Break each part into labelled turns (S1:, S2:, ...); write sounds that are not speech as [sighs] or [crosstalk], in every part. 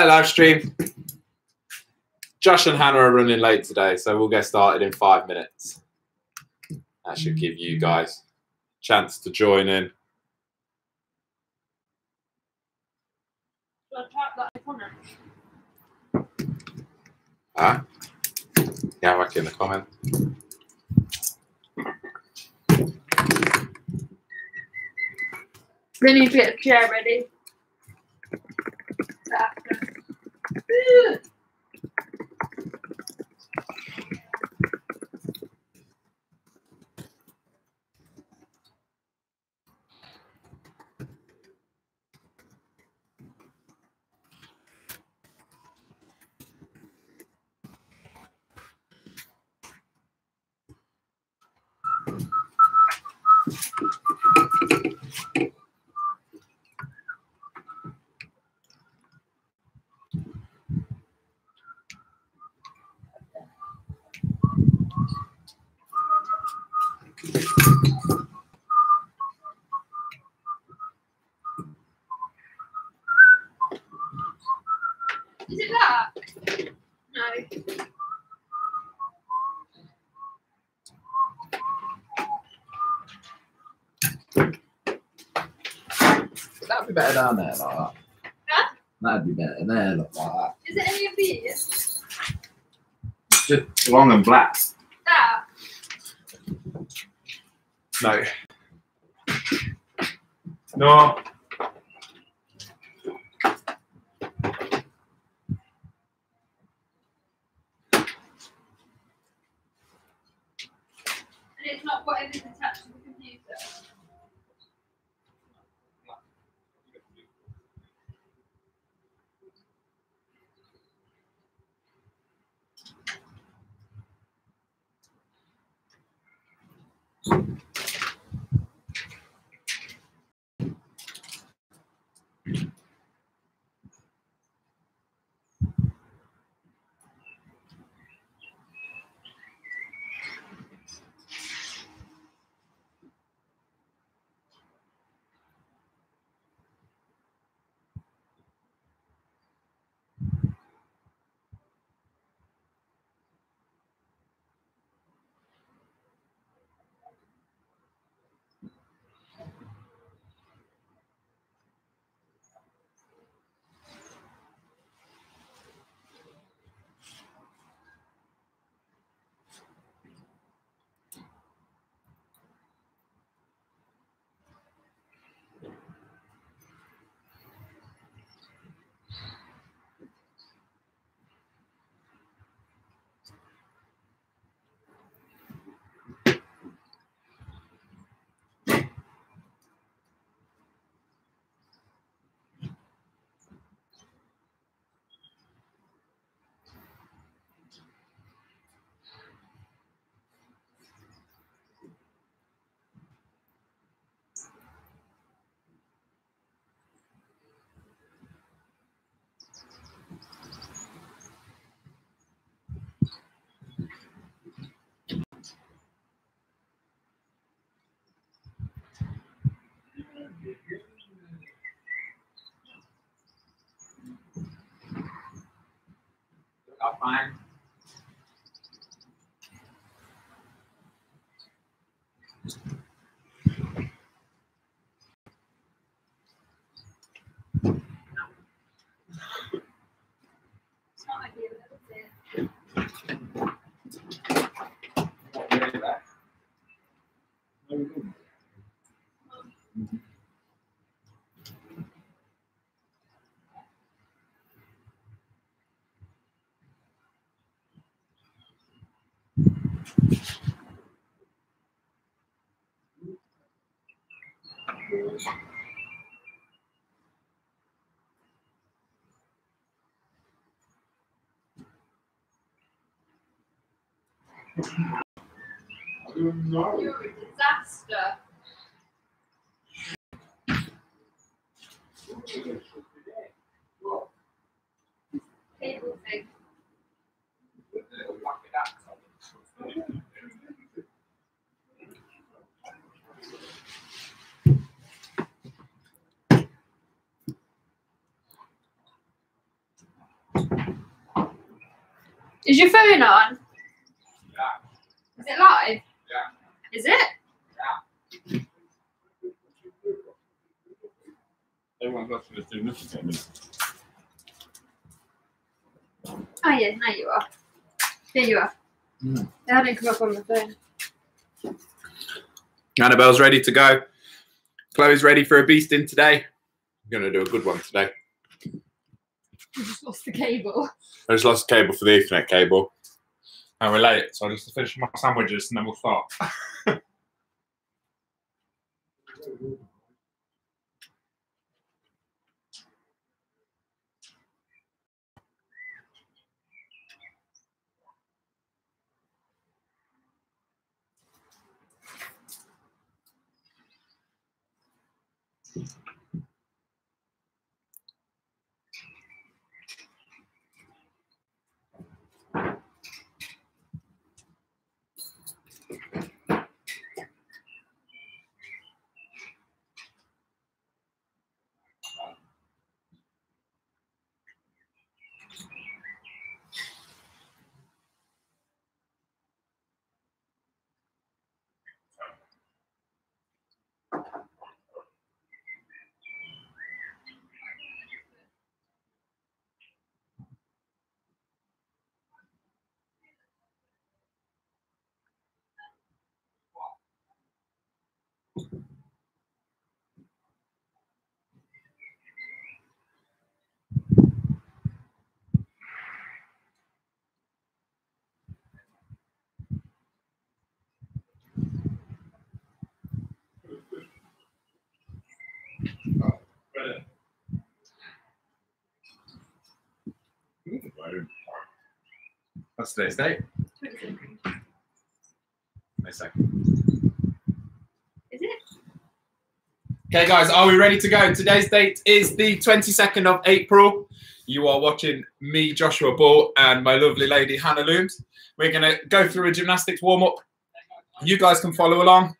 S1: Hello, live stream. Josh and Hannah are running late today, so we'll get started in five minutes. That should give you guys a chance to join in. Huh? Yeah, back in the comment.
S2: Need to get a chair ready. After. Is it that? No.
S3: That'd be better down there like that.
S2: Huh?
S3: That'd be better there, look like that.
S2: Is it any of these?
S3: Just long and black.
S2: That?
S1: No. No.
S3: I'm fine.
S2: It's not ideal, is it? You're a disaster thing. Is your phone on?
S3: Yeah.
S2: Is it live?
S3: Yeah.
S2: Is it?
S3: Everyone's watching this doing nothing at.
S2: Oh yeah, now you are. There you are.
S3: Mm.
S2: It hadn't come up on the phone.
S1: Annabelle's ready to go. Chloe's ready for a beast in today. I'm going to do a good one today.
S2: I just lost the cable.
S1: I just lost the cable for the Ethernet cable.
S3: And we're late, so I'll just finish my sandwiches and then we'll start. [laughs] What's today's date?
S2: 22nd.
S3: May second.
S2: Is it?
S1: Okay, guys, are we ready to go? Today's date is the 22nd of April. You are watching me, Joshua Bull, and my lovely lady, Hannah Loomes. We're going to go through a gymnastics warm up. You guys can follow along.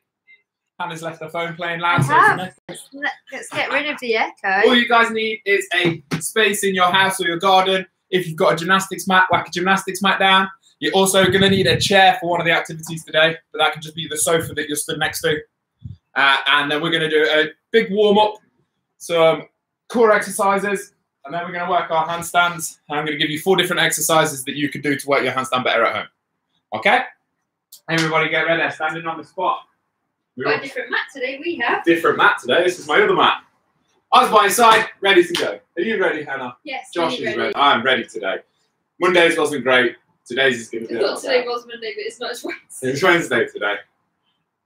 S1: Hannah's left her phone playing loud. So
S2: have.
S1: it's next-
S2: Let- Let's get rid of the echo.
S1: All you guys need is a space in your house or your garden. If you've got a gymnastics mat, whack a gymnastics mat down. You're also going to need a chair for one of the activities today, but that can just be the sofa that you're stood next to. Uh, and then we're going to do a big warm up, some core exercises, and then we're going to work our handstands. And I'm going to give you four different exercises that you can do to work your handstand better at home. Okay? Everybody get ready. Standing on the spot. We're
S2: Got a different mat today. We have.
S1: different mat today. This is my other mat. I was by your side, ready to go. Are you ready, Hannah?
S2: Yes.
S1: Josh is ready. I'm ready today. Mondays wasn't great. Today's is going to be.
S2: thought today was Monday, but it's not as [laughs] Wednesday.
S1: It's Wednesday today.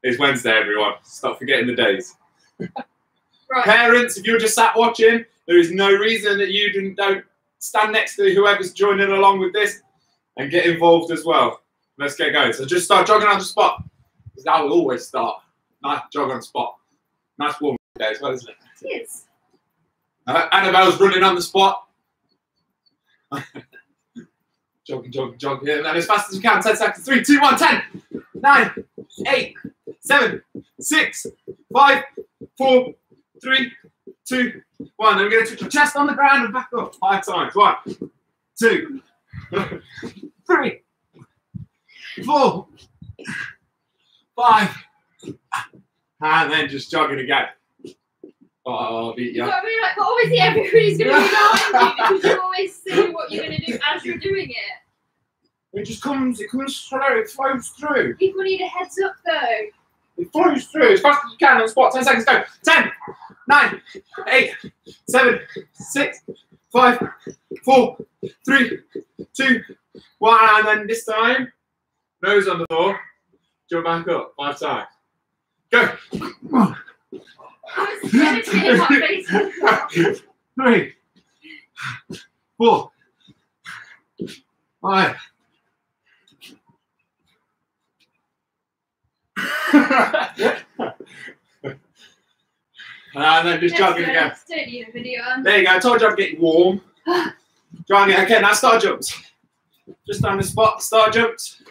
S1: It's Wednesday, everyone. Stop forgetting the days.
S2: Right.
S1: Parents, if you're just sat watching, there is no reason that you didn't, don't stand next to whoever's joining along with this and get involved as well. Let's get going. So just start jogging on the spot. Because that will always start. Nice jog on spot. Nice warm day as well, isn't it?
S2: It is.
S1: Uh, Annabelle's running on the spot. [laughs] jogging, jogging, jogging. And as fast as you can. 10 seconds. 3, 2, 1, 10, 9, 8, 7, 6, 5, 4, 3, 2, 1. Then we're going to touch your chest on the ground and back up five times. 1, 2, [laughs] 3, 4, 5, and then just jogging again. Oh, I'll beat
S2: You
S1: you.
S2: know what I mean? Like, but obviously everybody's going to be [laughs] behind you because you always see what you're going to do as you're doing it.
S1: It just comes, it comes through, it flows through.
S2: People need a heads up though.
S1: It flows through as fast as you can on the spot. 10 seconds, go. 10, 9, 8, 7, 6, 5, 4, 3, 2, 1. And then this time, nose on the floor. Jump back up five times. Go. One,
S2: I was scared to hit my face.
S1: three, four, five. Ah, and then just jogging again.
S2: Don't need a video. Um.
S1: There you go. I told you I'm getting warm. [gasps] Jogging. Okay, now star jumps. Just on the spot, star jumps.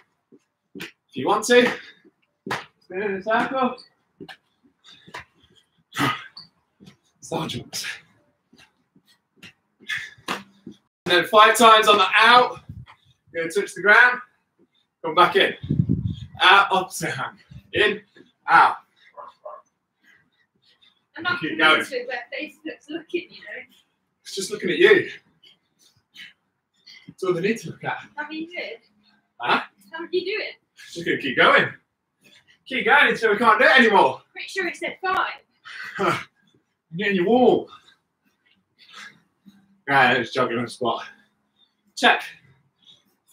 S1: If you want to. Spin in a circle. Jumps. And then five times on the out. You're gonna touch the ground. Come back in. Out, opposite hand. In, out.
S2: I'm not
S1: Keep
S2: convinced with where Facebook's looking, you know.
S1: It's just looking at you. That's all they need to look at.
S2: How are you doing?
S1: Huh?
S2: How are you doing?
S1: Just gonna keep going. Keep going until we can't do it anymore.
S2: Pretty sure it said five. [laughs]
S1: I'm getting you warm. Right, it's jogging on the spot. Check.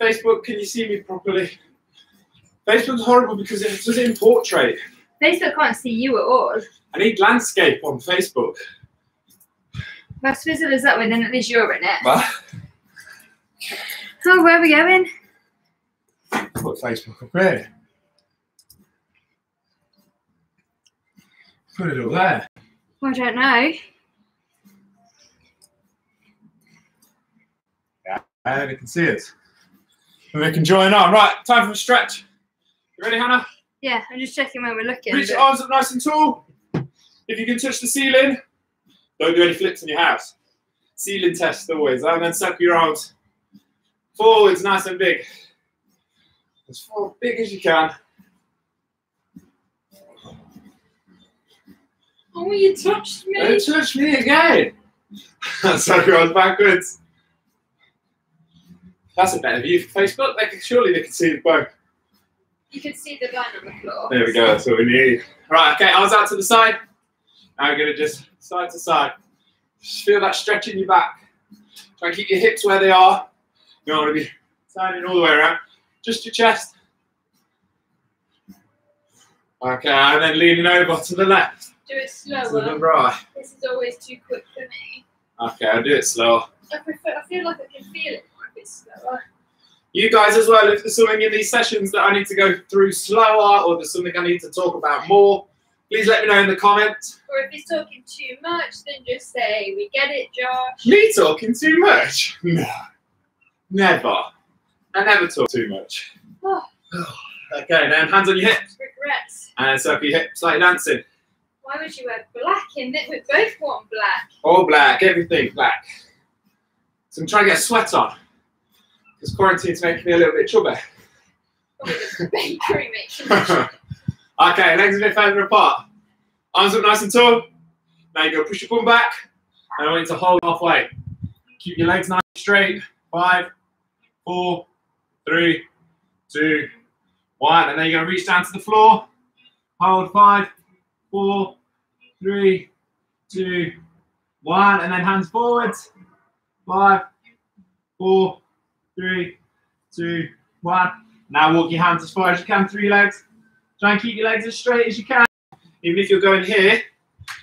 S1: Facebook, can you see me properly? Facebook's horrible because it does it in portrait.
S2: Facebook can't see you at all.
S1: I need landscape on Facebook.
S2: Well, Swizzle is that way, then at least you're in it.
S1: But
S2: Oh, where are we going?
S1: put Facebook up here. Put it up there.
S2: I don't know.
S1: And they can see us. And they can join on. Right, time for a stretch. You ready, Hannah?
S2: Yeah, I'm just checking where we're looking.
S1: Reach your arms up nice and tall. If you can touch the ceiling, don't do any flips in your house. Ceiling test always. And then circle your arms forwards, nice and big. As far big as you can.
S2: Oh, you touched me.
S1: Don't touch me again. circle your arms backwards. That's a better view for Facebook. They can, surely they can see the both.
S2: You can see the line on the floor.
S1: There we go, that's what we need. Right, okay, arms out to the side. Now we're gonna just side to side. Just feel that stretch in your back. Try and keep your hips where they are. You don't want to be siding all the way around. Just your chest. Okay, and then leaning over to the left.
S2: Do it slower. This is always too quick for me.
S1: Okay, I'll do it slow.
S2: I prefer. I feel like I can feel it more if it's slower.
S1: You guys as well, if there's something in these sessions that I need to go through slower or there's something I need to talk about more, please let me know in the comments.
S2: Or if he's talking too much, then just say, "We get it, Josh."
S1: Me talking too much? No. Never. I never talk too much. [sighs] [sighs] Okay, then hands on your hips
S2: regrets.
S1: and circle your hips like dancing.
S2: Why would you wear black in it? We both want black.
S1: All black, everything black. So I'm trying to get a sweat on. Because quarantine's making me a little bit chubby. [laughs]
S2: Bakery makes [laughs]
S1: okay, legs a bit further apart. Arms up nice and tall. Now you go push your bum back. And I want you to hold halfway. Keep your legs nice and straight. Five, four, three, two, one. And then you're going to reach down to the floor. Hold five, four, three, two, one. And then hands forwards. Five, four, three, two, one. Now walk your hands as far as you can through your legs. Try and keep your legs as straight as you can. Even if you're going here,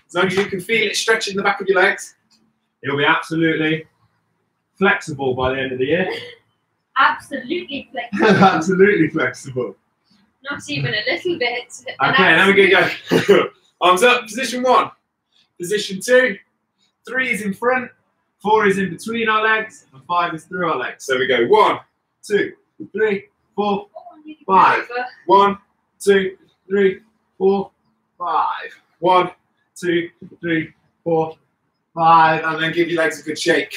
S1: as long as you can feel it stretching the back of your legs, it'll be absolutely flexible by the end of the year. [laughs]
S2: Absolutely flexible. [laughs]
S1: absolutely flexible.
S2: Not even a little bit.
S1: Okay, then we're gonna go. Arms up, position one. Position two. Three is in front, four is in between our legs, and five is through our legs. So we go one, two, three, four, Five. One, two, three, four, five. One, two, three, four, five. And then give your legs a good shake.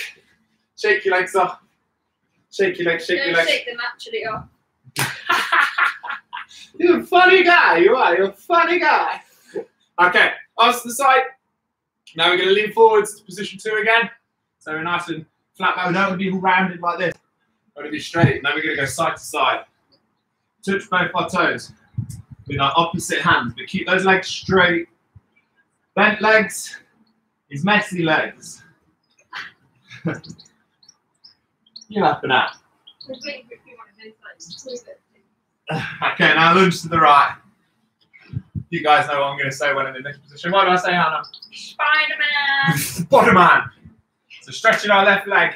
S1: Shake your legs off. Shake your legs, shake your
S2: Don't
S1: legs.
S2: shake them actually off. [laughs]
S1: You're a funny guy, you are. You're a funny guy. Okay, arms to the side. Now we're going to lean forwards to position two again. So we're nice and flat back. We don't want to be rounded like this. We want to be straight. Now we're going to go side to side. Touch both our toes with our opposite hands, but keep those legs straight. Bent legs is messy legs. [laughs] You're laughing at.
S2: I [sighs]
S1: Okay, now lunge to the right. You guys know what I'm going to say when I'm in this position. What do I say, Hannah?
S2: Spider-Man. [laughs]
S1: Spider-Man. So stretching our left leg.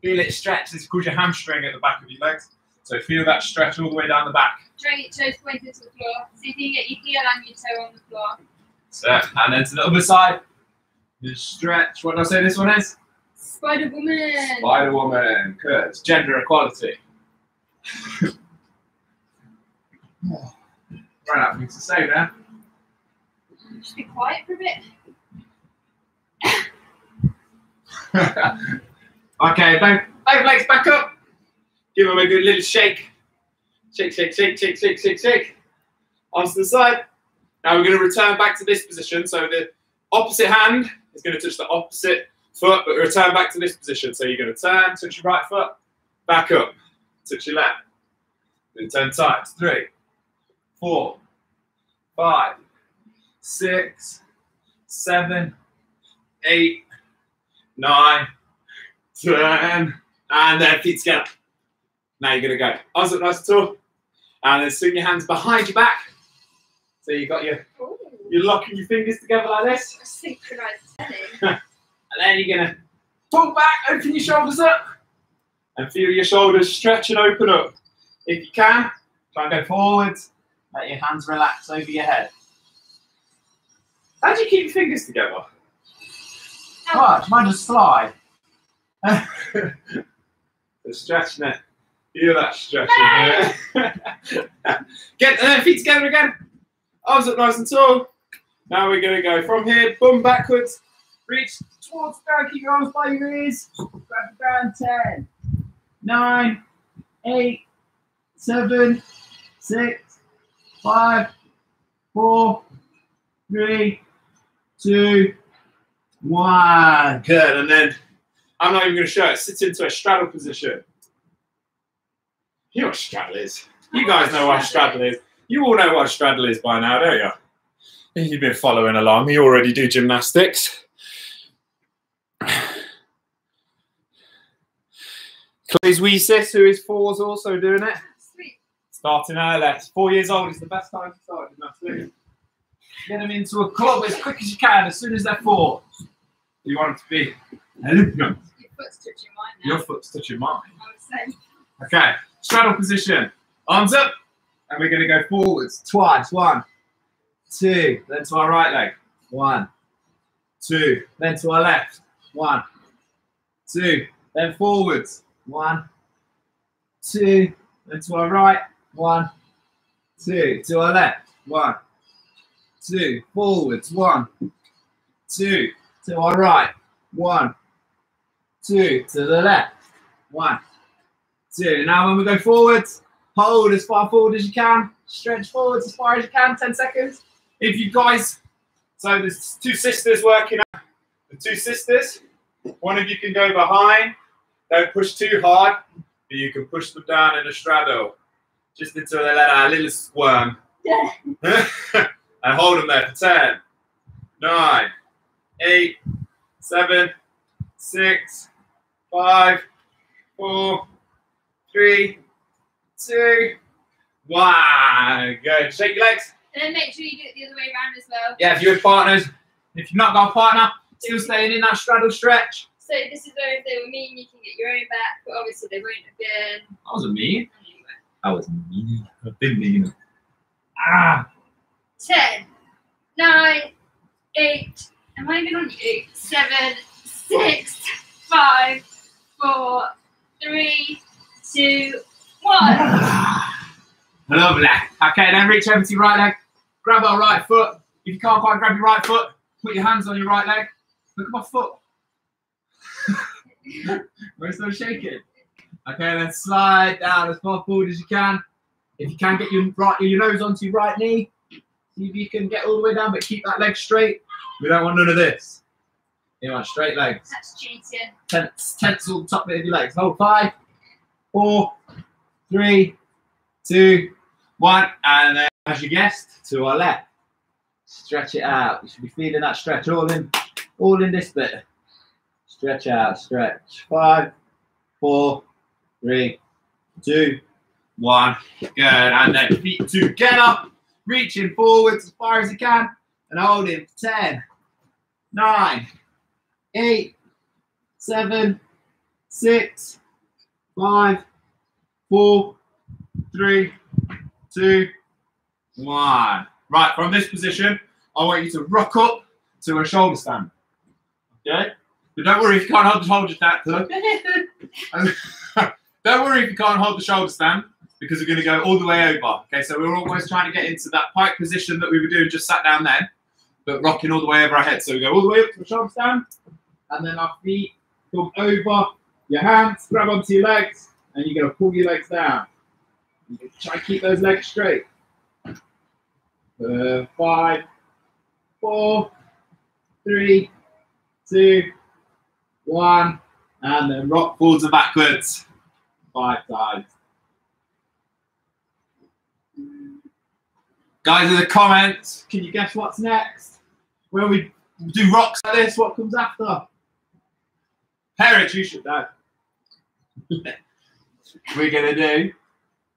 S1: Feel it stretch. This is called your hamstring at the back of your legs. So feel that stretch all the way down the back.
S2: Get your toes pointed to the floor. See if you can get your heel and your toe on the floor.
S1: So, and then to the other side. Just stretch. What did I say this one is?
S2: Spider-Woman.
S1: Spider Woman. Good. It's gender equality. [laughs] Right out things to say there.
S2: Just be quiet for a bit. [laughs]
S1: okay, both, both legs back up. Give them a good little shake. Shake, shake, shake, shake, shake, shake, shake. Onto the side. Now we're going to return back to this position. So the opposite hand is going to touch the opposite foot, but return back to this position. So you're going to turn, touch your right foot, back up, touch your left. Then turn times. Three, four, five, six, seven, eight, nine, ten, and then feet together. Now you're gonna go arms up nice and tall, and then swing your hands behind your back. So you got your you're locking your fingers together like this,
S2: synchronized [laughs]
S1: and then you're gonna pull back, open your shoulders up, and feel your shoulders stretch and open up. If you can, try and go forwards. Let your hands relax over your head. How do you keep your fingers together? Watch, mine just slide. [laughs] the stretching it. Feel that stretching there. [laughs] Get the feet together again. Arms up nice and tall. Now we're going to go from here, bum backwards, reach towards the ground, keep your arms by your ears. Grab the ground, 10, 9, 8, 7, 6, 5, 4, 3, 2, 1. Good. And then I'm not even going to show it. Sit into a straddle position. You know what straddle is. You guys know what straddle is. You all know what straddle is by now, don't you? You've been following along, you already do gymnastics. Clay's wee sis, who is four, is also doing it. Starting early. Four years old is the best time to start gymnastics. Get them into a club as quick as you can, as soon as they're four. You want them to be Olympians.
S2: Your foot's touching mine now.
S1: Your foot's touching mine.
S2: I would say.
S1: Okay, straddle position. Arms up, and we're going to go forwards twice. One, two, then to our right leg. One, two, then to our left. One, two, then forwards. One, two, then to our right. One, two, to our left. One, two, forwards. One, two, to our right. One, two, to the left. One, two. Now when we go forwards, hold as far forward as you can. Stretch forwards as far as you can, 10 seconds. If you guys, so there's two sisters working out. The two sisters, one of you can go behind. Don't push too hard, but you can push them down in a straddle. Just until they let out a little squirm.
S2: Yeah. [laughs]
S1: and hold them there for 10, 9, 8, 7, 6, 5, 4, three, two, one. Good. Shake your legs.
S2: And then make sure you do it the other way around as well.
S1: Yeah, if you're with partners, if you've not got a partner, still staying in that straddle stretch.
S2: So this is where if they were mean, you can get your own back, but obviously they won't have been.
S1: That was a mean. That was mean. A big mean. Ah.
S2: 10, 9, 8, am I even on eight? 7, 6, 5, 4, 3, 2, 1. [sighs]
S1: Lovely. Okay, then reach over to your right leg. Grab our right foot. If you can't quite grab your right foot, put your hands on your right leg. Look at my foot. [laughs] We're still shaking. Okay, then slide down as far forward as you can. If you can get your right your nose onto your right knee, see if you can get all the way down, but keep that leg straight. We don't want none of this. You want straight legs.
S2: That's cheating.
S1: Tense, tense all the top bit of your legs. Hold five, four, three, two, one, and then as you guessed, to our left. Stretch it out. You should be feeling that stretch all in, all in this bit. Stretch out, stretch. Five, four, three, two, one. Good. And then feet together, reaching forwards as far as you can, and holding. Ten, nine, eight, seven, six, five, four, three, two, one. Right, from this position, I want you to rock up to a shoulder stand. Okay? But don't worry if you can't hold the shoulder stand. [laughs] [laughs] don't worry if you can't hold the shoulder stand because we're going to go all the way over. Okay, so we're always trying to get into that pike position that we were doing just sat down then, but rocking all the way over our head. So we go all the way up to the shoulder stand, and then our feet come over your hands, grab onto your legs, and you're gonna pull your legs down. Try and keep those legs straight. Uh, five, four, three, two, one, and then rock forwards and backwards five times. Guys, in the comments, can you guess what's next? When we do rocks like this, what comes after? Parents, you should know. [laughs] We're gonna do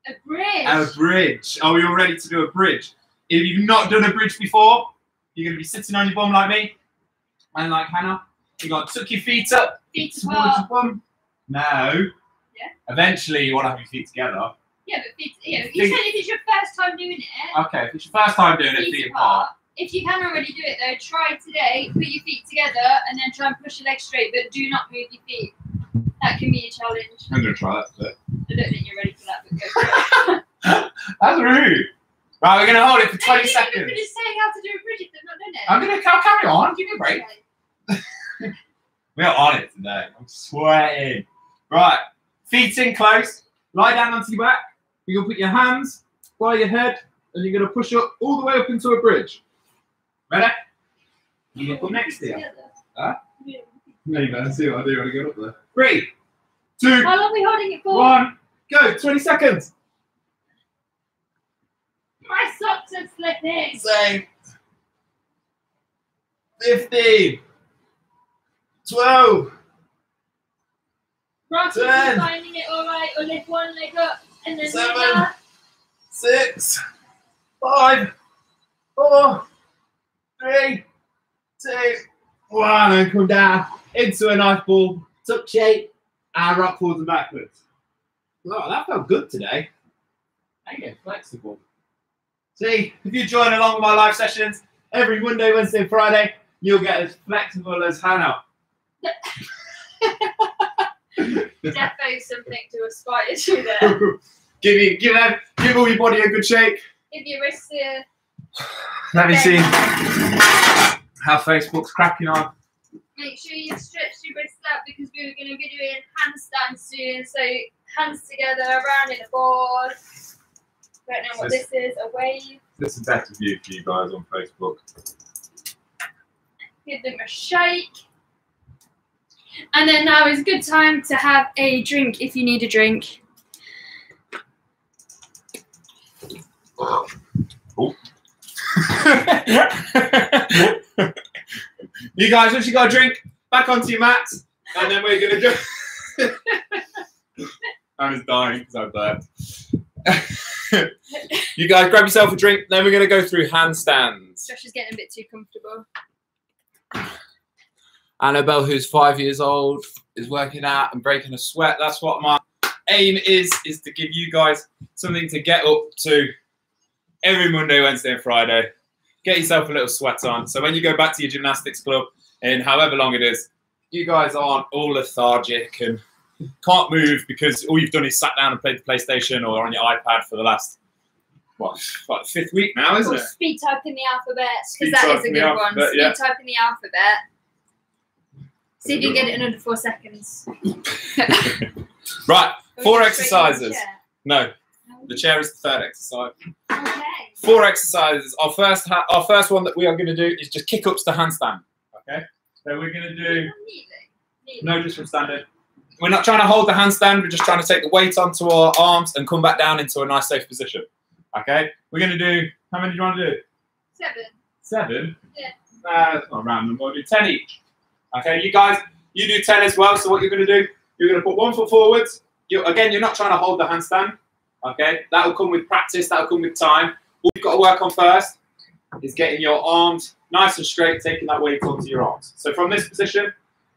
S2: A bridge.
S1: a bridge. Are we all ready to do a bridge? If you've not done a bridge before, you're gonna be sitting on your bum like me, and like Hannah. You got to tuck your feet up,
S2: Feet
S1: towards
S2: apart.
S1: your bum. No.
S2: Yeah.
S1: Eventually, you want to have your feet together.
S2: Yeah, but feet, you, know, you said if it's your first time doing it,
S1: Okay, if it's your first time doing it,
S2: feet
S1: feet apart.
S2: apart. If you can already do it though, try today. Put your feet together and then try and push your legs straight, but do not move your feet. That can be a challenge.
S1: I'm gonna try that. But...
S2: I don't think you're ready for that, but go for it. [laughs] [laughs]
S1: That's rude. Right, we're gonna hold it for 20
S2: Hey, you
S1: seconds.
S2: You're just saying how to do a bridge if they've not done it.
S1: I'm gonna I'll carry on. Give me a break.
S2: Okay. [laughs]
S1: We're on it today. I'm sweating. Right, feet in close. Lie down onto your back. You're gonna put your hands by your head, and you're gonna push up all the way up into a bridge. Ready? You gonna come next to you. Huh?
S2: Yeah.
S1: Maybe let's see what I do when I get up there. Three, two,
S2: How long are we holding it for?
S1: one, go. 20 seconds.
S2: My socks are slipping.
S1: Same. 15, 12, Ten.
S2: finding it alright, or lift one leg up and then
S1: Seven.
S2: the other.
S1: six, five, four, three, two, one, and come down into a nice ball, tuck shape, and rock forwards and backwards. Oh, that felt good today. I get flexible. See, if you join along with my live sessions every Monday, Wednesday, Friday, you'll get as flexible as Hannah. [laughs]
S2: Defo something to aspire to there. [laughs]
S1: give you, give them, give all your body a good shake.
S2: If your wrists are
S1: Let me see how Facebook's cracking on.
S2: make sure you stretch your wrists out because we were going to be doing handstands soon. So hands together around in a board. Don't know what this is. A wave.
S3: This is a better view for you guys on Facebook.
S2: Give them a shake. And then now is a good time to have a drink if you need a drink. [laughs]
S1: you guys, once you got a drink, back onto your mats, and then we're gonna go. [laughs] I'm dying because I'm bad. you guys grab yourself a drink, then we're gonna go through handstands.
S2: Josh is getting a bit too comfortable.
S1: Annabelle, who's five years old, is working out and breaking a sweat. That's what my aim is, is to give you guys something to get up to every Monday, Wednesday, and Friday. Get yourself a little sweat on. So when you go back to your gymnastics club in however long it is, you guys aren't all lethargic and can't move because all you've done is sat down and played the PlayStation or on your iPad for the last what, what fifth week now, isn't
S2: Or
S1: it?
S2: speed typing the alphabet because that is a good one.
S1: alphabet,
S2: Speed
S1: yeah.
S2: type in the alphabet. See if you can get it in under four seconds. [laughs]
S1: Right, four
S2: just straight on the
S1: exercises. No, the chair is the third exercise.
S2: Okay.
S1: four exercises. Our first, our first one that we are going to do is just kick ups to handstand. Okay, so we're going to do no just from standing. We're not trying to hold the handstand. We're just trying to take the weight onto our arms and come back down into a nice safe position. Okay, we're going to do how many do you want to do?
S2: Seven.
S1: Seven.
S2: Yeah.
S1: Nah, that's not random. We'll do ten each. Okay, you guys, you do ten as well. So what you're going to do? You're going to put one foot forwards. You again, you're not trying to hold the handstand. Okay, that'll come with practice. That'll come with time. What you've got to work on first is getting your arms nice and straight, taking that weight onto your arms. So from this position,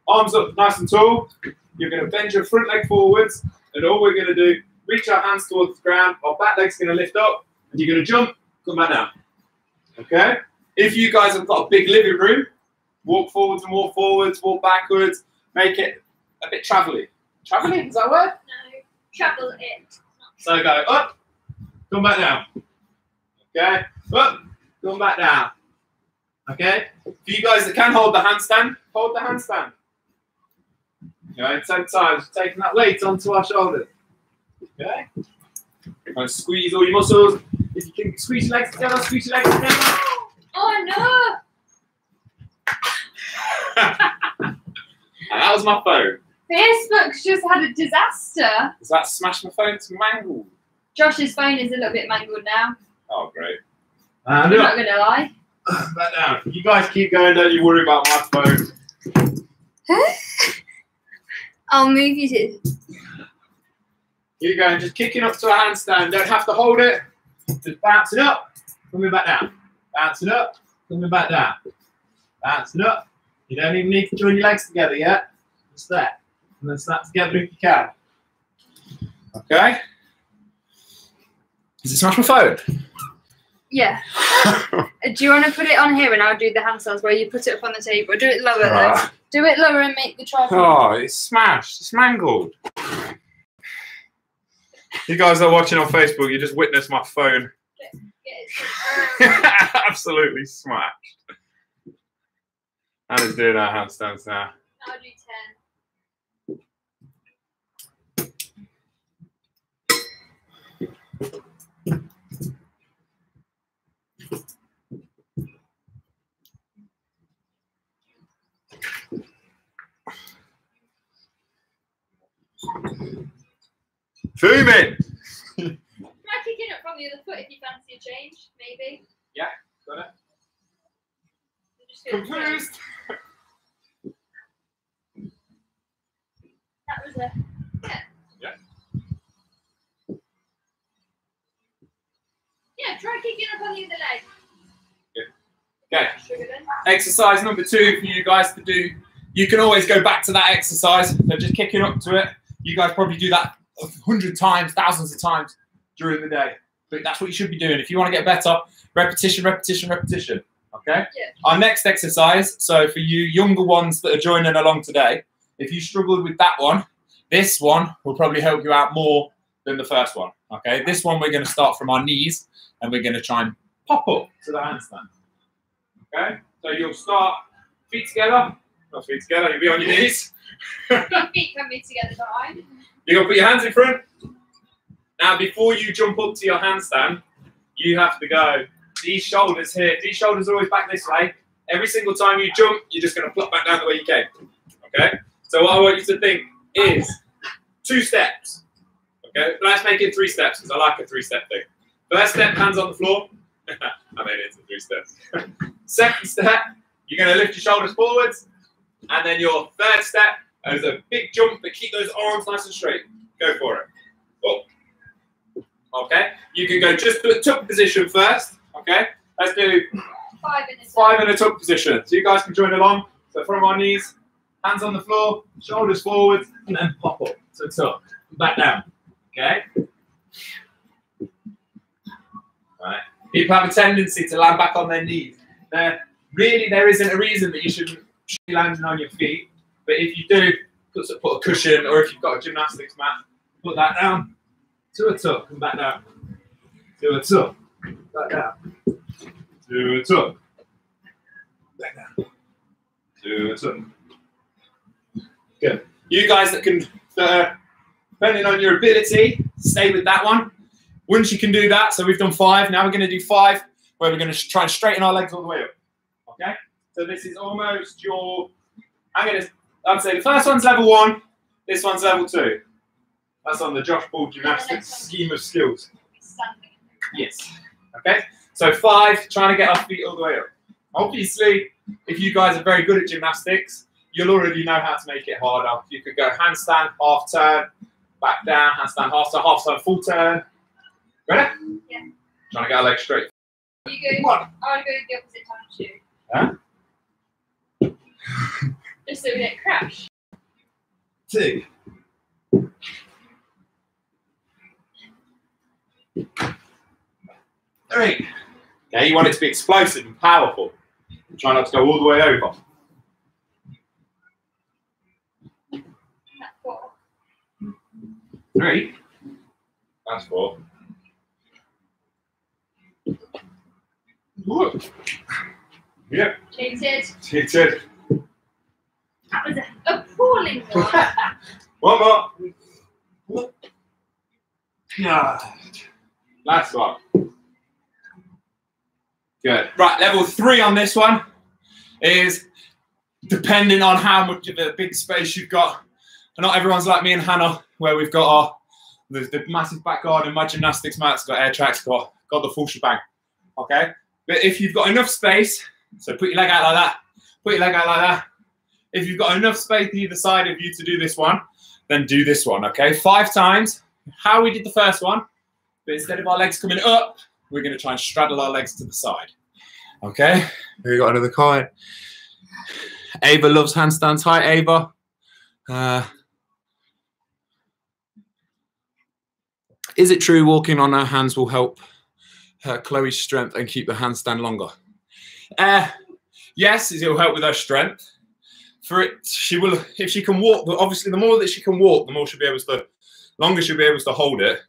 S1: arms up nice and tall. You're going to bend your front leg forwards, and all we're going to do, reach our hands towards the ground. Our back leg's going to lift up, and you're going to jump, come back down. Okay. If you guys have got a big living room, walk forwards and walk forwards, walk backwards, make it a bit travelly. Travelling is that word?
S2: No. Travel it.
S1: So go up, come back down. Okay, up, come back down. Okay, for you guys that can hold the handstand, hold the handstand. Okay, ten times, taking that weight onto our shoulders. Okay. And squeeze all your muscles. If you can squeeze your legs together, squeeze your legs together.
S2: Oh no!
S1: And that was my phone.
S2: Facebook's just had a disaster.
S1: Does that smash my phone to mangled?
S2: Josh's phone is a little bit mangled now.
S1: Oh, great.
S2: Uh, I'm
S1: And
S2: not gonna lie. [sighs]
S1: back down. You guys keep going, don't you worry about my phone. [laughs]
S2: I'll move you to.
S1: Keep going, just kicking up to a handstand. Don't have to hold it. Just bouncing up, coming back down. Bouncing up, coming back down. Bouncing up. You don't even need to join your legs together yet. Just there. And then snap together if you can. Okay. Is it smash my phone?
S2: Yeah. [laughs] Uh, Do you want to put it on here and I'll do the handstands where you put it up on the table? Do it lower though. Do it lower and make the tripod.
S3: Oh, it's smashed. It's mangled. You guys are watching on Facebook. You just witnessed my phone [laughs] absolutely smashed. Anna's doing our uh, handstands now.
S2: I'll do 10.
S3: Booming.
S2: Try kicking up from the other foot if you fancy a change, maybe.
S1: Yeah, got it?
S2: You just feel the pain.
S1: Confused.
S2: That was a. Yeah.
S1: Yeah.
S2: Yeah, try kicking up on the other leg.
S1: Okay. Exercise number two for you guys to do. You can always go back to that exercise. So just kicking up to it. You guys probably do that a hundred times, thousands of times during the day. But that's what you should be doing. If you want to get better, repetition, repetition, repetition. Okay?
S2: Yeah.
S1: Our next exercise, so for you younger ones that are joining along today, if you struggled with that one, this one will probably help you out more than the first one. Okay? This one we're going to start from our knees and we're going to try and pop up to the handstand. Okay? So you'll start feet together. Not feet together, you'll be on your knees.
S2: Your [laughs] feet can be together behind.
S1: You're going to put your hands in front. Now, before you jump up to your handstand, you have to go these shoulders here. These shoulders are always back this way. Every single time you jump, you're just going to plop back down the way you came. Okay? So, what I want you to think is two steps. Okay? But let's make it three steps because I like a three step thing. First step, hands on the floor. [laughs] I made it into three steps. [laughs] Second step, you're going to lift your shoulders forwards. And then your third step, is a big jump, but keep those arms nice and straight. Go for it. Up. Okay. You can go just to a tuck position first. Okay. Let's do
S2: Five in
S1: five in a tuck position. So you guys can join along. So from our knees, hands on the floor, shoulders forward, and then pop up. So tuck. Back down. Okay. Right. People have a tendency to land back on their knees. There, really, there isn't a reason that you shouldn't be landing on your feet. But if you do, put, put a cushion, or if you've got a gymnastics mat, put that down to a tuck and back down. To a tuck, back down. To a tuck, back down. To a tuck. Good. You guys that can, uh, depending on your ability, stay with that one. Once you can do that, so we've done five. Now we're going to do five, where we're going to try and straighten our legs all the way up. Okay. So this is almost your. I'm going to. I'd say the first one's level one. This one's level two. That's on the Josh Bull Gymnastics scheme of skills. Yes. Okay. So five, trying to get our feet all the way up. Obviously, if you guys are very good at gymnastics, you'll already know how to make it harder. You could go handstand, half turn, back down, handstand, half turn, half turn, full turn. Ready?
S2: Yeah.
S1: Trying to get our legs straight.
S2: You go.
S1: One,
S2: I'll go the opposite time too.
S1: Huh? [laughs]
S2: Just so we don't crash.
S1: two, three. Okay, you want it to be explosive and powerful. Try not to go all the way over.
S2: That's four.
S1: Three. That's four. Whoa. Yep,
S2: Cheated.
S1: it's it.
S2: That was an appalling one. [laughs]
S1: One more. Yeah. Last one. Good. Right, level three on this one is depending on how much of a big space you've got. And not everyone's like me and Hannah, where we've got our the, the massive back garden, my gymnastics mat's got air tracks, got got the full shebang. Okay? But if you've got enough space, so put your leg out like that, put your leg out like that. If you've got enough space either side of you to do this one, then do this one, okay? Five times. How we did the first one, but instead of our legs coming up, we're going to try and straddle our legs to the side. Okay? We got another comment. Ava loves handstands. Hi, Ava. Uh, is it true walking on her hands will help her Chloe's strength and keep the handstand longer? Uh, yes, it will help with her strength. For it, she will if she can walk. But obviously, the more that she can walk, the more she'll be able to, longer she'll be able to hold it.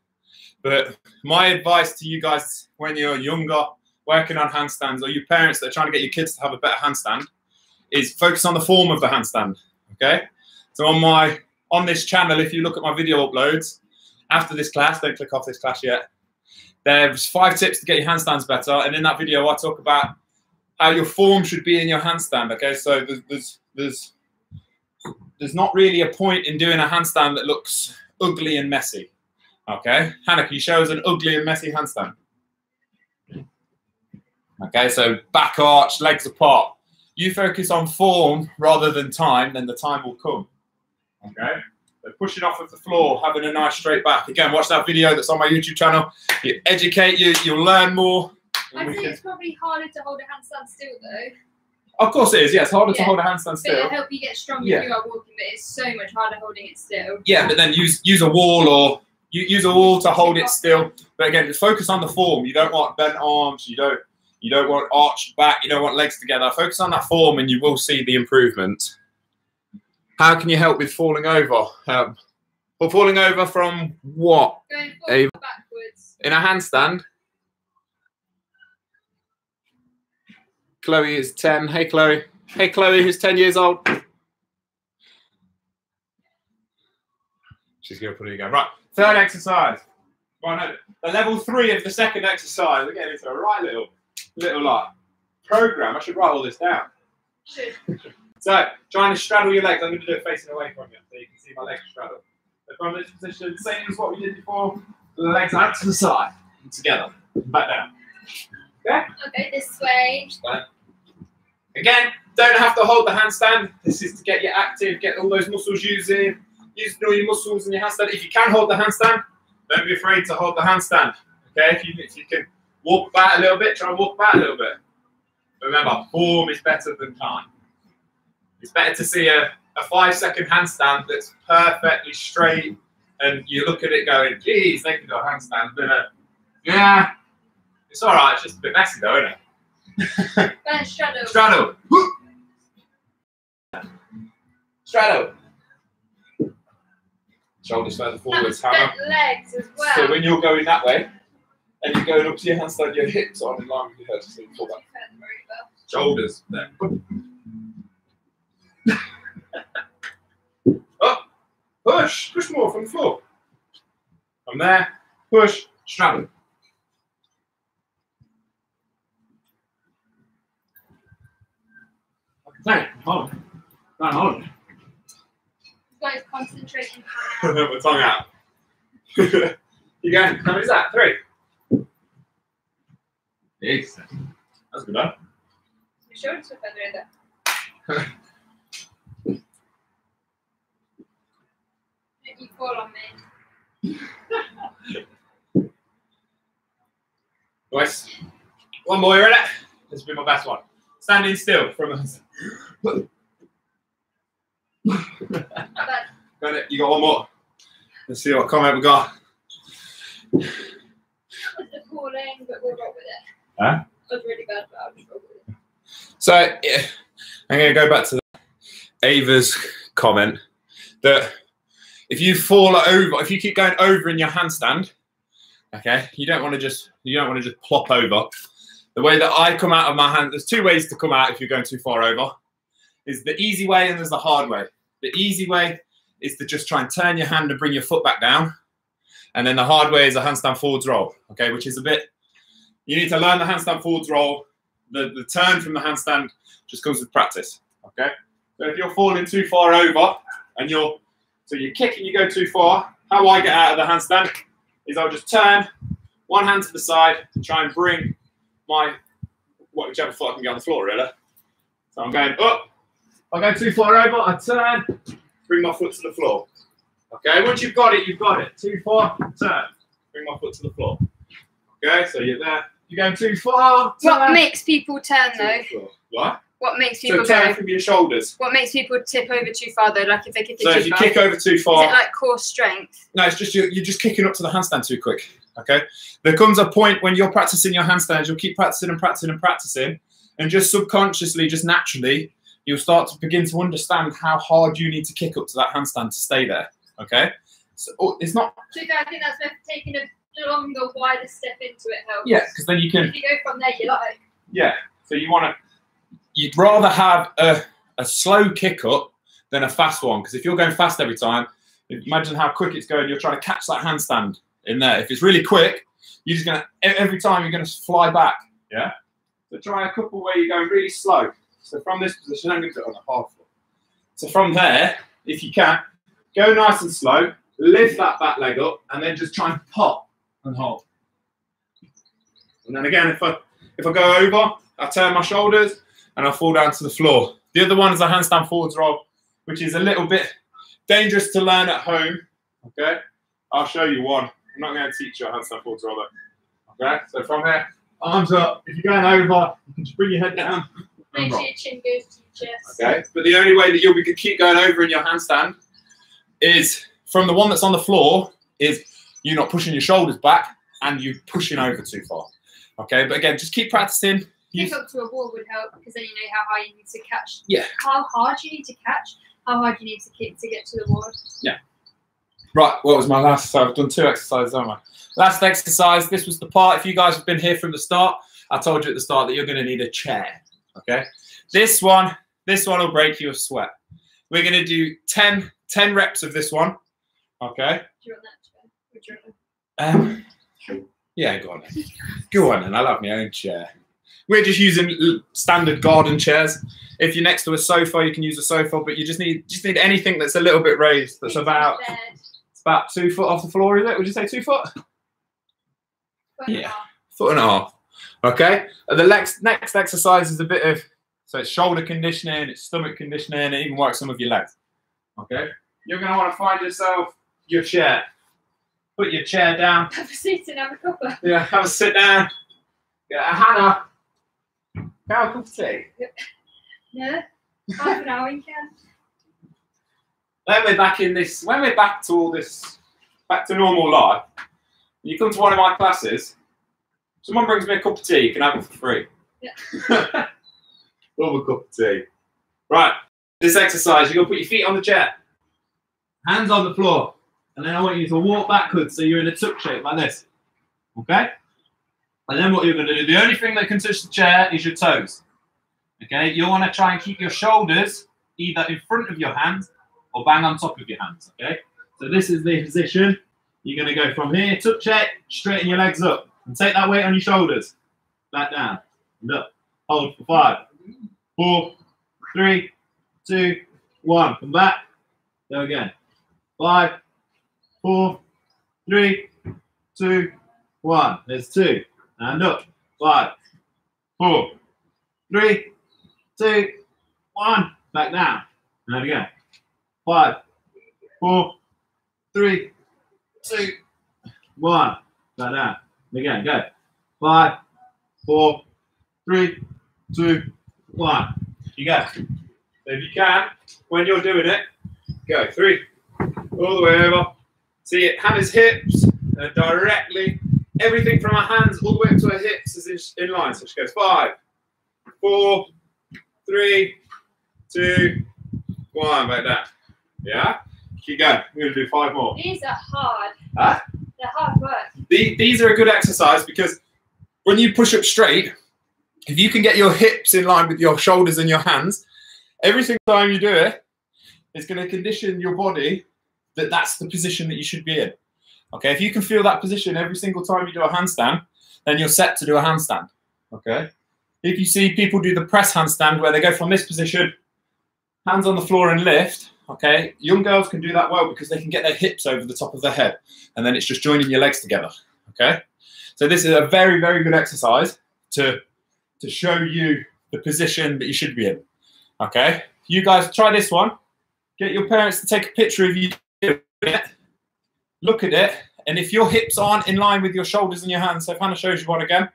S1: But my advice to you guys when you're younger, working on handstands, or you parents that are trying to get your kids to have a better handstand, is focus on the form of the handstand. Okay. So on my on this channel, if you look at my video uploads after this class, don't click off this class yet. There's five tips to get your handstands better, and in that video, I talk about how your form should be in your handstand. Okay, so there's there's there's, there's not really a point in doing a handstand that looks ugly and messy. Okay, Hannah, can you show us an ugly and messy handstand? Okay, so back arch, legs apart. You focus on form rather than time, then the time will come. Okay, pushing off of the floor, having a nice straight back. Again, watch that video that's on my YouTube channel. You educate you, you'll learn more.
S2: I think it's probably harder to hold a handstand still though.
S1: Of course it is, yes. Harder to hold a handstand
S2: But
S1: still.
S2: it'll help you get stronger
S1: Yeah.
S2: if you are walking, but it's so much harder holding it still.
S1: Yeah, but then use use a wall or you use a wall to hold it still. But again, just focus on the form. You don't want bent arms. You don't you don't want arched back. You don't want legs together. Focus on that form, and you will see the improvement. How can you help with falling over? Um, well, falling over from what
S2: Going forward
S1: Ava.
S2: or backwards.
S1: in a handstand? Chloe is ten. Hey, Chloe. Hey, Chloe, who's ten years old. She's going to put it again. Right, third exercise. Right, no, the level three of the second exercise. We're getting into a right little, little like program. I should write all this down. [laughs] So, trying to straddle your legs. I'm going to do it facing away from you, so you can see my legs straddle. So from this position, same as what we did before. The legs out to the side, and together, back down.
S2: Okay, this way.
S1: Again, don't have to hold the handstand. This is to get you active, get all those muscles using, using all your muscles in your handstand. If you can hold the handstand, don't be afraid to hold the handstand. Okay, if you if you can walk back a little bit, try and walk back a little bit. Remember, form is better than time. It's better to see a, a five second handstand that's perfectly straight and you look at it going, geez, they can do a handstand. But, uh, yeah, it's all right. It's just a bit messy though, isn't it?
S2: Then straddle.
S1: Straddle. Straddle. Shoulders further forwards,
S2: Hannah. legs as well.
S1: So when you're going that way, and you're going up to your handstand, your hips are in line with your head, so you fall back. Shoulders. There. Up. [laughs] Oh, push. Push more from the floor. From there. Push. Straddle. Okay, hold on. No, hold on.
S2: Guys, concentrating. [laughs]
S1: Put my tongue out. [laughs] you go. How many is that? Three. Yes. That's good, huh?
S2: Your shoulders were further over. You fall on me.
S1: Nice. One more, you ready? This will be my best one. Standing still from
S2: bad. [laughs]
S1: Got it. You got one more. Let's see what comment we got.
S2: Was the calling, but we'll roll with it.
S1: Huh?
S2: It was really bad, but I'll just roll with it.
S1: So yeah, I'm going to go back to Ava's comment that if you fall over, if you keep going over in your handstand, okay, you don't want to just you don't want to just plop over. The way that I come out of my hand, there's two ways to come out if you're going too far over. Is the easy way and there's the hard way. The easy way is to just try and turn your hand and bring your foot back down. And then the hard way is a handstand forwards roll, okay, which is a bit, you need to learn the handstand forwards roll. The, the turn from the handstand just comes with practice, okay? So if you're falling too far over and you're, so you kick and you go too far, how I get out of the handstand is I'll just turn one hand to the side to try and bring my, whichever foot I can get on the floor, really. So I'm going up. I go too far over, I turn, bring my foot to the floor. Okay, once you've got it, you've got it. Too far, turn. Bring my foot to the floor. Okay, so you're there. You're going too far.
S2: What makes people turn though?
S1: What?
S2: What makes people
S1: So
S2: people
S1: turn
S2: go?
S1: from your shoulders.
S2: What makes people tip over too far though? Like if they kick it
S1: So
S2: too
S1: if you
S2: far.
S1: kick over too far,
S2: Is
S1: far,
S2: it like core strength?
S1: no, it's just you're, you're just kicking up to the handstand too quick. Okay. There comes a point when you're practicing your handstands, you'll keep practicing and practicing and practicing, and just subconsciously, just naturally, you'll start to begin to understand how hard you need to kick up to that handstand to stay there. Okay. So oh, it's not
S2: To I think that's where taking a longer, wider step into it helps.
S1: yeah, because then you can
S2: If you go from there, you're like,
S1: Yeah. So you want to, you'd rather have a, a slow kick up than a fast one. Because if you're going fast every time, imagine how quick it's going. You're trying to catch that handstand in there. If it's really quick, you're just going to, every time you're going to fly back. Yeah. So try a couple where you're going really slow. So from this position, I'm to do it on the half foot. So from there, if you can, go nice and slow, lift that back leg up, and then just try and pop and hold. And then again, if I if I go over, I turn my shoulders and I fall down to the floor. The other one is a handstand forwards roll, which is a little bit dangerous to learn at home. Okay, I'll show you one. I'm not going to teach you a handstand forwards roll. Though. Okay, so from here, arms up. If you're going over, you can just bring your head down. and
S2: make sure your chin goes to your chest.
S1: Okay, but the only way that you'll be keep going over in your handstand is from the one that's on the floor is you're not pushing your shoulders back and you're pushing over too far. Okay, but again, just keep practicing.
S2: Kick up to a wall would help because then you know how high you need to catch.
S1: Yeah.
S2: How hard you need to catch, how hard you need to kick to get to the wall. Yeah.
S1: Right, what was my last? So I've done two exercises, haven't I? Last exercise, this was the part. If you guys have been here from the start, I told you at the start that you're going to need a chair. Okay, this one, this one will break you a sweat. We're going to do 10, 10 reps of this one. Okay.
S2: Do you want that? Chair? Would you want
S1: Um, yeah, go on then. Go on then. I'll have my own chair. We're just using standard garden chairs. If you're next to a sofa, you can use a sofa, but you just need just need anything that's a little bit raised. That's
S2: Feet
S1: about it's about two foot off the floor, is it? Would you say two foot?
S2: foot
S1: Yeah.
S2: half.
S1: Foot and a half. Okay. The next next exercise is a bit of so it's shoulder conditioning, it's stomach conditioning, it even works some of your legs. Okay. You're gonna want to find yourself your chair. Put your chair down.
S2: Have a seat and have a cuppa.
S1: Yeah, have a sit down. Get a Hannah. Have a cup of tea.
S2: Yeah. Half an hour you can.
S1: When we're back in this, when we're back to all this, back to normal life, you come to one of my classes, someone brings me a cup of tea, you can have it for free.
S2: Yeah. [laughs]
S1: Love a cup of tea. Right, this exercise, you're going to put your feet on the chair, hands on the floor, and then I want you to walk backwards so you're in a tuck shape like this. Okay? And then what you're going to do, the only thing that can touch the chair is your toes. Okay? You want to try and keep your shoulders either in front of your hands or bang on top of your hands. Okay? So this is the position. You're going to go from here, tuck check, straighten your legs up, and take that weight on your shoulders. Back down, and up. Hold for five, four, three, two, one. Come back. Go again. Five, four, three, two, one. There's two. And up. Five, four, three, two, one. Back down. And again. Five, four, three, two, one. Back down. And again. Go. Five, four, three, two, one. You go. If you can, when you're doing it, go three, all the way over. See it, Hannah's hips, and directly, everything from her hands all the way up to her hips is in, in line. So she goes five, four, three, two, one, like that. Yeah? Keep going. We're going to do five more.
S2: These are hard.
S1: Huh?
S2: They're hard work.
S1: The- these are a good exercise because when you push up straight, if you can get your hips in line with your shoulders and your hands, every single time you do it, it's going to condition your body that that's the position that you should be in. Okay, if you can feel that position every single time you do a handstand, then you're set to do a handstand. Okay. If you see people do the press handstand where they go from this position, hands on the floor and lift, okay, young girls can do that well because they can get their hips over the top of their head and then it's just joining your legs together. Okay. So this is a very, very good exercise to, to show you the position that you should be in. Okay. You guys try this one. Get your parents to take a picture of you. Look at it. And if your hips aren't in line with your shoulders and your hands, so if Hannah shows you one again.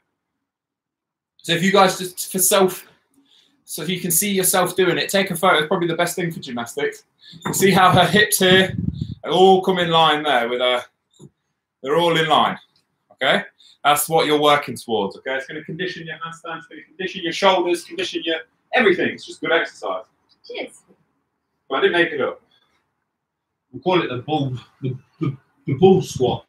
S1: So if you guys just for self, so if you can see yourself doing it, take a photo. It's probably the best thing for gymnastics. You see how her hips here all come in line there with her. They're all in line. Okay, that's what you're working towards. Okay, it's going to condition your handstands, it's going to condition your shoulders, condition your everything. It's just good exercise.
S2: Cheers.
S1: But I didn't make it up.
S4: We call it the bull, the, the, the bull squat.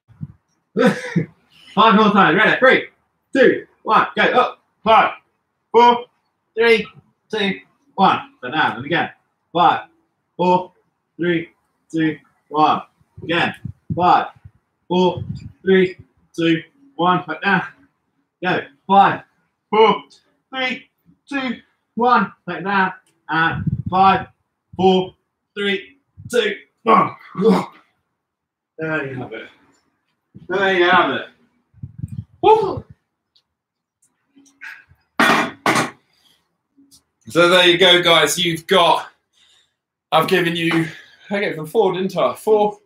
S4: [laughs] Five more times. Ready? Three, two, one. Go up. Five, four, three, two, one. So now, and again. Five, four, three, two, one. Again. Five, four, three, two, one. Back down. Go. Five, four, three, two, one. Back down. And five, four, three, two, one. There you have it. There you have it.
S2: Woo!
S1: So there you go, guys. You've got. I've given you. Gave them four, didn't I? Four,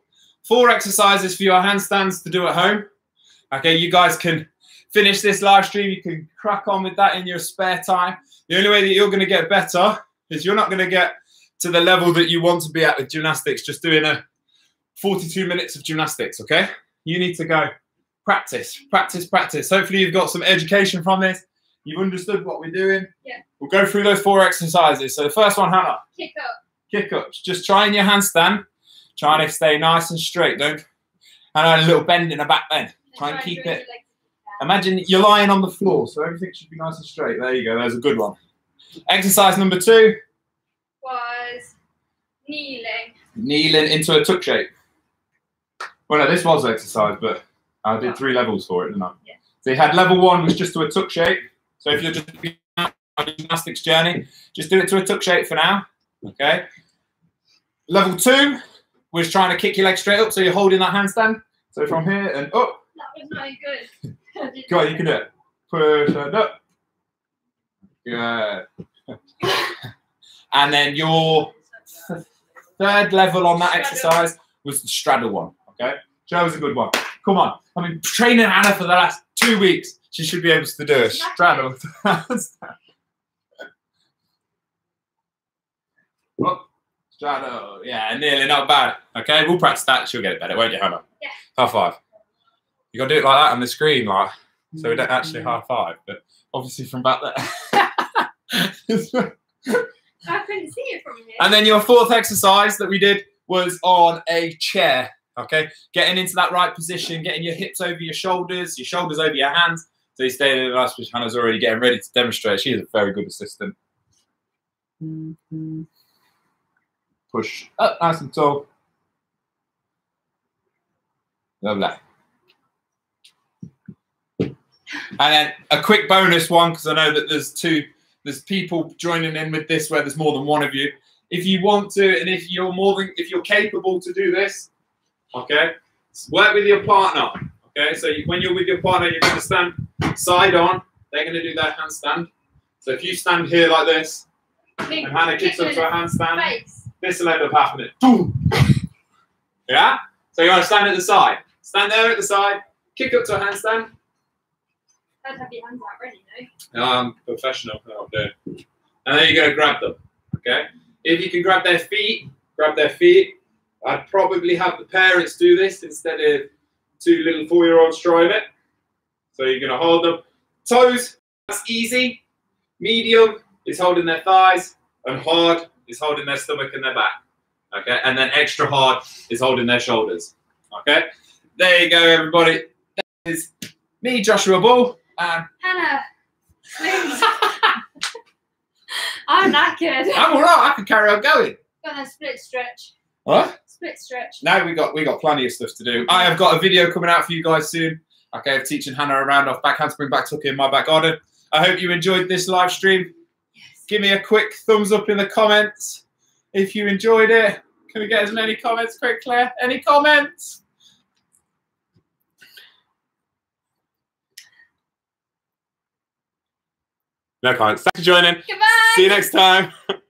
S1: four exercises for your handstands to do at home. Okay, you guys can finish this live stream. You can crack on with that in your spare time. The only way that you're going to get better is you're not going to get to the level that you want to be at with gymnastics just doing a 42 minutes of gymnastics. Okay, you need to go practice, practice, practice. Hopefully, you've got some education from this. You've understood what we're doing.
S2: Yeah.
S1: We'll go through those four exercises. So the first one, Hannah,
S2: Kick up.
S1: kick ups. Just try in your handstand. Try to stay nice and straight. Don't. And a little bend in the back then. Try and keep it.
S2: your legs down.
S1: Imagine you're lying on the floor, so everything should be nice and straight. There you go. There's a good one. Exercise number two:
S2: Was kneeling.
S1: kneeling into a tuck shape. Well, no, this was exercise, but I did three levels for it, didn't I?
S2: Yeah.
S1: So you had level one was just to a tuck shape. So if you're just on a gymnastics journey, just do it to a tuck shape for now. Okay. Level two was trying to kick your leg straight up, so you're holding that handstand. So from here and up.
S2: That was no good. [laughs]
S1: Go on, you can do it. Push and up. Good. [laughs] and then your third level on that exercise was the straddle one. Okay, Joe was a good one. Come on, I've been training Anna for the last two weeks. She should be able to do a straddle. oh, straddle, yeah, nearly not bad. Okay, we'll practice that. She'll get it better, won't you, Hannah?
S2: Yeah.
S1: High five. You gotta do it like that on the screen, like so we don't actually mm. high five, but obviously from back there.
S2: I couldn't see it from here.
S1: And then your fourth exercise that we did was on a chair. Okay, getting into that right position, getting your hips over your shoulders, your shoulders over your hands. So you stay in the last which Hannah's already getting ready to demonstrate. She is a very good assistant. Mm-hmm. Push up nice and tall. Lovely. And then a quick bonus one because I know that there's two there's people joining in with this where there's more than one of you. If you want to, and if you're more than if you're capable to do this, okay, work with your partner. Okay, so you, when you're with your partner, you're going to stand side on. They're going to do their handstand. So if you stand here like this, and Hannah kicks
S2: kick
S1: up to a handstand,
S2: Face.
S1: this will end up happening. Yeah. So you want to stand at the side. Stand there at the side. Kick up to a handstand.
S2: I'd have your hands out ready, no?
S1: Um, professional. Oh, dear. And then you're going to grab them. Okay. If you can grab their feet, grab their feet. I'd probably have the parents do this instead of two little four-year-olds trying it. So you're going to hold them. Toes. That's easy. Medium is holding their thighs, and hard is holding their stomach and their back. Okay. And then extra hard is holding their shoulders. Okay. There you go, everybody. That is me, Joshua Bull, and
S2: Hannah, please. [laughs] I'm knackered.
S1: I'm all right. I can carry on going.
S2: Got a split stretch.
S1: What?
S2: Split stretch.
S1: No, we got we got plenty of stuff to do. I have got a video coming out for you guys soon. Okay, of teaching Hannah a round-off back handspring, back tuck in my back garden. I hope you enjoyed this live stream.
S2: Yes.
S1: Give me a quick thumbs up in the comments if you enjoyed it. Can we get as many comments quickly? Any comments?
S5: No comments. Thanks for joining.
S2: Goodbye.
S5: See you next time. [laughs]